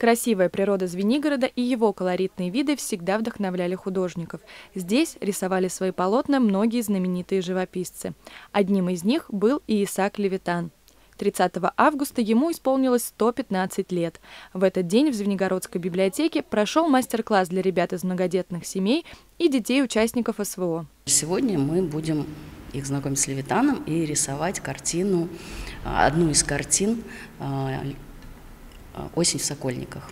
Красивая природа Звенигорода и его колоритные виды всегда вдохновляли художников. Здесь рисовали свои полотна многие знаменитые живописцы. Одним из них был и Исаак Левитан. 30 августа ему исполнилось 115 лет. В этот день в Звенигородской библиотеке прошел мастер-класс для ребят из многодетных семей и детей участников СВО. Сегодня мы будем их знакомить с Левитаном и рисовать картину, одну из картин а, «Осень в Сокольниках».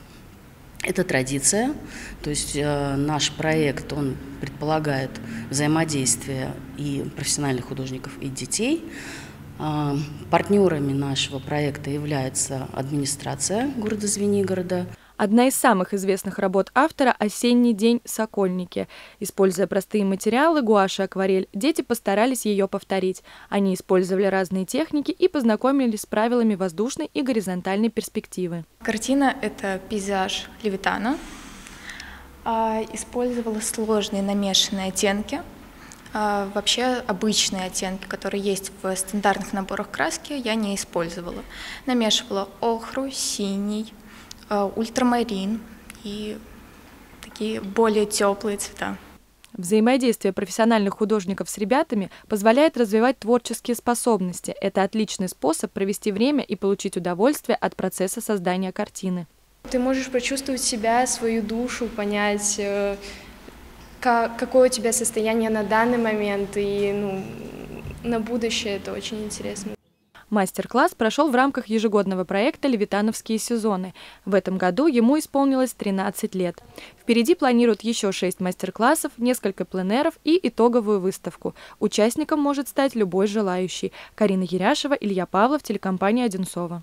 Это традиция, то есть э, наш проект, он предполагает взаимодействие и профессиональных художников, и детей. Э, партнерами нашего проекта является администрация города Звенигорода, Одна из самых известных работ автора «Осенний день Сокольники». Используя простые материалы, гуашь и акварель, дети постарались ее повторить. Они использовали разные техники и познакомились с правилами воздушной и горизонтальной перспективы. Картина — это пейзаж Левитана. А, использовала сложные намешанные оттенки, а, вообще обычные оттенки, которые есть в стандартных наборах краски, я не использовала. Намешивала охру, синий, ультрамарин и такие более теплые цвета. Взаимодействие профессиональных художников с ребятами позволяет развивать творческие способности. Это отличный способ провести время и получить удовольствие от процесса создания картины. Ты можешь прочувствовать себя, свою душу, понять, э, какое у тебя состояние на данный момент, и ну, на будущее это очень интересно. Мастер-класс прошел в рамках ежегодного проекта «Левитановские сезоны». В этом году ему исполнилось 13 лет. Впереди планируют еще 6 мастер-классов, несколько пленеров и итоговую выставку. Участником может стать любой желающий. Карина Еряшева, Илья Павлов, телекомпания «Одинцова».